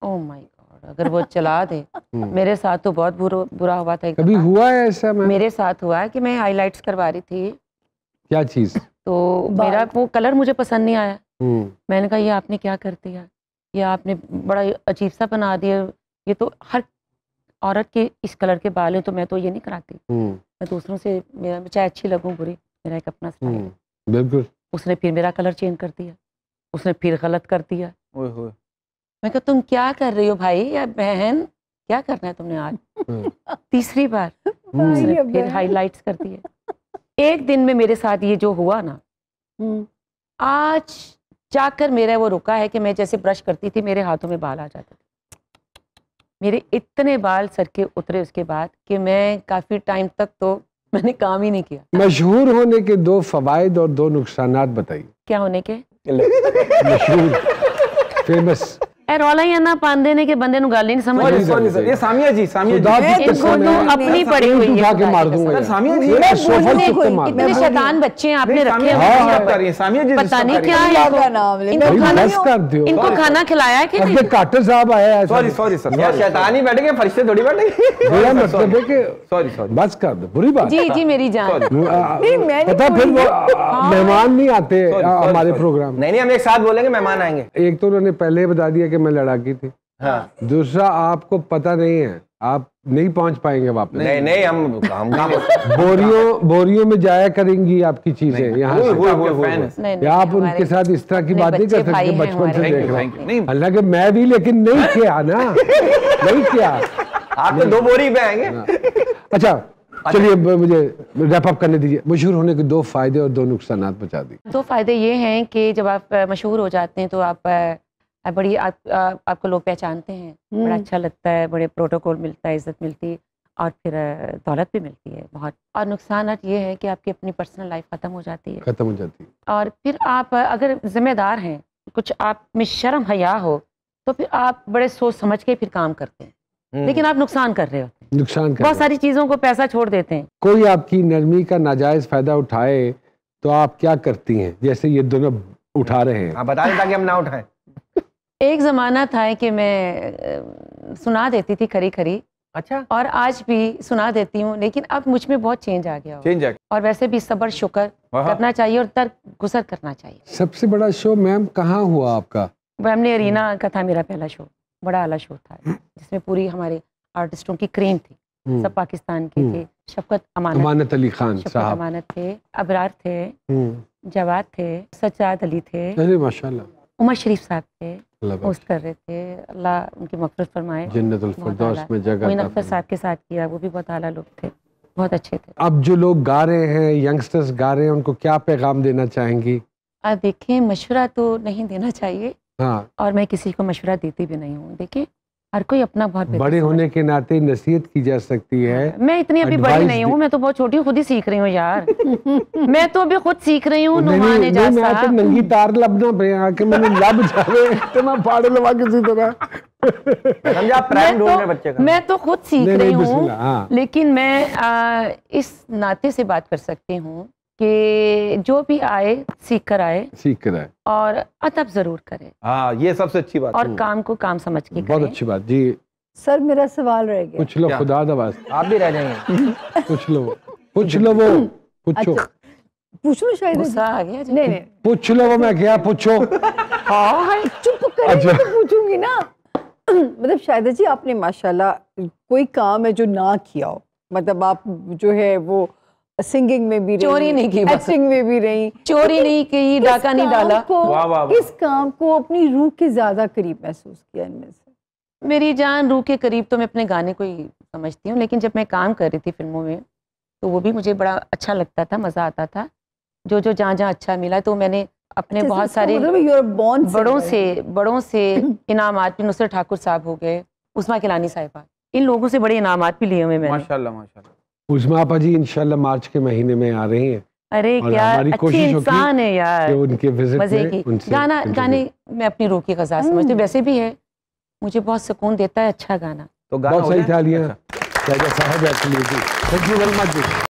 ओह माय गॉड अगर वो चला दे। हम्म। मेरे साथ तो बहुत बुरा बुरा हुआ था कभी। हुआ है ऐसा मैम? मेरे साथ हुआ है कि मैं हाइलाइट्स करवा रही थी। क्या चीज़? तो मेरा वो कलर मुझे पसंद नहीं आया। हम्म, मैंने कहा ये आपने क्या कर दिया? ये आपने बड़ा अजीब सा बना दिया। ये तो हर औरत के इस कलर के बाल हैं तो मैं तो ये नहीं कराती। हम्म, मैं दूसरों से मेरा चाहे अच्छी लगूं बुरी मेरा एक अपना स्टाइल हम्म, बिल्कुल। उसने फिर मेरा कलर चेंज कर दिया उसने फिर गलत कर दिया। मैं कहा तुम क्या कर रही हो भाई या बहन? क्या करना है तुमने आज? हम्म, तीसरी बार उसने फिर बहन। हाईलाइट्स कर दिए। एक दिन में मेरे साथ ये जो हुआ ना आज जाकर मेरा वो रुका है कि मैं जैसे ब्रश करती थी मेरे हाथों में बाल आ जाते थे। मेरे इतने बाल सर के उतरे उसके बाद कि मैं काफ़ी टाइम तक तो मैंने काम ही नहीं किया। मशहूर होने के दो फवायद और दो नुकसान बताइए। क्या होने के? मशहूर फ़ेमस ए रौला ही ना पान देने के बंदे नु गाल ही नहीं समझ Sorry, रहे। सॉरी सर ये सामिया जी सामिया जी की इनको तो अपनी पड़ी हुई है के मार दूँगा। सामिया जी मैं बोलने को कितने शैतान बच्चे हैं आपने रखे हाँ, हैं। बात कर रही सामिया जी पता नहीं क्या है इनको। नाम ले इनको खाना कर दियो इनको खाना खिलाया कि नहीं काटर साहब आया है सॉरी सॉरी सर यहाँ शैतान ही बैठेंगे फरिश्ते थोड़ी बैठेंगे मेरा मतलब है कि सॉरी सॉरी बस कर दो बुरी बात जी जी मेरी जान नहीं, मैं पता फिर वो मेहमान नहीं आते हमारे प्रोग्राम नहीं नहीं हम एक साथ बोलेंगे मेहमान आएँगे एक तो उन्होंने पहले ही बता दिया कि मैं लड़ाकी थी। हाँ। दूसरा आपको पता नहीं है आप नहीं पहुँच पाएँगे वापस। नहीं नहीं हम हम काम बोरियों बोरियों में जाया करेंगी आपकी चीज़ें यहाँ। हैं। नहीं, नहीं, आप उनके साथ इस तरह की बात नहीं कर सकते बचपन से देख रहा हूँ। नहीं। हालाँकि मैं भी लेकिन नहीं किया ना। नहीं किया। आप तो दो बोरी पे आएँगे। अच्छा चलिए मुझे रैप अप करने दीजिए। मशहूर होने के दो फ़ायदे और दो नुकसान बचा दी। दो फ़ायदे ये हैं कि जब आप मशहूर हो जाते हैं तो आप अ, बड़ी आप, अ, आपको लोग पहचानते हैं। बड़ा हम्म। अच्छा लगता है बड़े प्रोटोकॉल मिलता है इज़्ज़त मिलती है और फिर दौलत भी मिलती है बहुत। और नुकसान ये है कि आपकी अपनी पर्सनल लाइफ ख़त्म हो जाती है। खत्म हो जाती है। और फिर आप अगर जिम्मेदार हैं कुछ आप में शर्म हया हो तो फिर आप बड़े सोच समझ के फिर काम करते हैं। हम्म। लेकिन आप नुकसान कर रहे होते हैं। नुकसान कर बहुत सारी चीज़ों को पैसा छोड़ देते हैं। हैं। कोई आपकी नरमी का नाजायज फ़ायदा उठाए तो आप क्या करती हैं? जैसे ये दोनों उठा रहे हैं। आप बता ताकि हम ना उठाएँ। एक ज़माना था कि मैं सुना देती थी खरी खरी। अच्छा। और आज भी सुना देती हूँ लेकिन अब मुझमें बहुत चेंज आ गया हो। चेंज है और वैसे भी सबर शुक्र करना चाहिए और तर्क गुजर करना चाहिए। सबसे बड़ा शो मैम कहाँ हुआ आपका? वैमले अरीना का था मेरा पहला शो बड़ा आला शो था जिसमें पूरी हमारे आर्टिस्टों की क्रीम थी। हम्म, सब पाकिस्तान के हम्म। थे शफकत अमानत। अमानत अली खान साहब। अमानत थे अबरार थे हम्म, जवाद थे सज्जाद अली थे। अरे माशाल्लाह। उमर शरीफ साहब थे पोस्ट होस्ट कर रहे थे अल्लाह उनकी मफरत फरमाए। में जगह मोइन अख्तर साहब के साथ किया वो भी बहुत आला लोग थे बहुत अच्छे थे। अब जो लोग गा रहे हैं यंगस्टर्स गा रहे हैं उनको क्या पैगाम देना चाहेंगी? आप देखें मशवरा तो नहीं देना चाहिए। हाँ। और मैं किसी को मशवरा देती भी नहीं हूँ। देखिए हर कोई अपना बहुत बड़े होने के नाते नसीहत की जा सकती है। है। मैं इतनी अभी बड़ी नहीं हूँ मैं तो बहुत छोटी हूँ खुद ही सीख रही हूँ यार। मैं तो अभी खुद सीख रही हूँ तो नंगी तार लबना पे आके मैंने लब जावे तो मैं फाड़ लवा किसी तरह। मैं तो बच्चे का। मैं तो खुद सीख रही हूँ हाँ। लेकिन मैं इस नाते से बात कर सकती हूँ। कि जो भी आए सीख कर आए सीख कर आए। और अदब ज़रूर करे। हाँ ये सबसे अच्छी बात और काम को काम समझ के बहुत अच्छी बात जी। सर मेरा सवाल रह गया। पूछ लो खुदा दवास आप भी रह जाएँगे पूछ लो पूछ लो वो पूछो। अच्छा पूछ लो शायद? गुस्सा आ गया नहीं नहीं। पूछ लो वो मैं क्या पूछो? हाँ हाँ चुप करें अच्छा। तो पूछूँगी ना। मतलब शायद जी आपने माशाल्लाह कोई काम है जो ना किया हो। मतलब आप जो है वो सिंगिंग में भी चोरी नहीं की एक्टिंग में भी रही। चोरी नहीं की डाका नहीं डाला। को वाह, वाह। किस काम को अपनी रूह के ज़्यादा करीब महसूस किया इनमें से? मेरी जान रूह के करीब तो मैं अपने गाने को ही समझती हूँ लेकिन जब मैं काम कर रही थी फ़िल्मों में तो वो भी मुझे बड़ा अच्छा लगता था मज़ा आता था। जो जो जहाँ जहाँ अच्छा मिला तो मैंने अपने बहुत सारे मतलब यू आर बोर्न बड़ों से बड़ों से इनामात भी नुसरत ठाकुर साहब हो गए उस्मा किलानी साहिबा इन लोगों से बड़े इनाम भी लिए हुए मैंने। माशाल्लाह माशाल्लाह। उस्मा आपा जी इनशाला मार्च के महीने में आ रही हैं। अरे और क्या हमारी अच्छे इंसान है कि यार उनके विज़िट मज़े की। गाना गाने मैं अपनी रूह की गजा समझती हम्म। वैसे भी है। मुझे बहुत सुकून देता है अच्छा गाना। तो गाना बहुत सही था तालियाँ। साहब actually thank you very much. Ji